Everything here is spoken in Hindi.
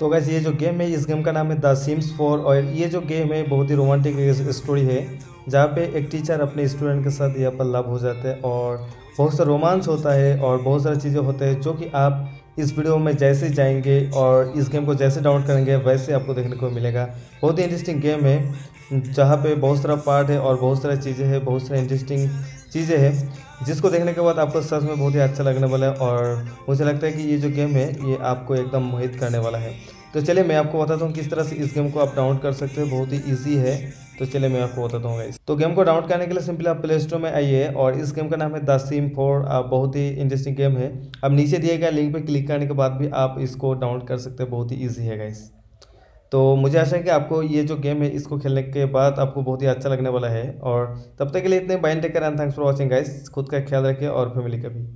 तो गैस ये जो गेम है, इस गेम का नाम है द सिम्स फोर और ये जो गेम है, बहुत ही रोमांटिक स्टोरी है, जहाँ पे एक टीचर अपने स्टूडेंट के साथ यहाँ पर लव हो जाते हैं और बहुत सा रोमांस होता है और बहुत सारी चीज़ें होते हैं जो कि आप इस वीडियो में जैसे जाएँगे और इस गेम को जैसे डाउनलोड करेंगे, वैसे आपको देखने को मिलेगा। बहुत ही इंटरेस्टिंग गेम है, जहाँ पे बहुत सारा पार्ट है और बहुत सारी चीज़ें हैं, बहुत सारे इंटरेस्टिंग चीज़ें हैं, जिसको देखने के बाद आपको सच में बहुत ही अच्छा लगने वाला है और मुझे लगता है कि ये जो गेम है, ये आपको एकदम मोहित करने वाला है। तो चलिए मैं आपको बताता हूँ किस तरह से इस गेम को आप डाउनलोड कर सकते हो, बहुत ही ईजी है। तो चलिए मैं आपको बताता हूँ तो गेम को डाउनलोड करने के लिए सिंपली आप प्ले स्टोर में आइए और इस गेम का नाम है द सिम फोर बहुत ही इंटरेस्टिंग गेम है। अब नीचे दिए गए लिंक पर क्लिक करने के बाद भी आप इसको डाउनलोड कर सकते हैं, बहुत ही ईजी है गाइस तो मुझे आशा है कि आपको ये जो गेम है, इसको खेलने के बाद आपको बहुत ही अच्छा लगने वाला है। और तब तक के लिए इतने बाइन taker and thanks for watching guys खुद का ख्याल रखिए और फैमिली का भी।